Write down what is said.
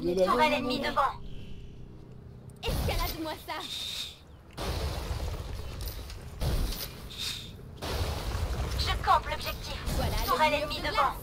dernier non, tour. Tourelle ennemie devant. Escalade-moi ça. Je campe l'objectif. Voilà Tourelle ennemie devant.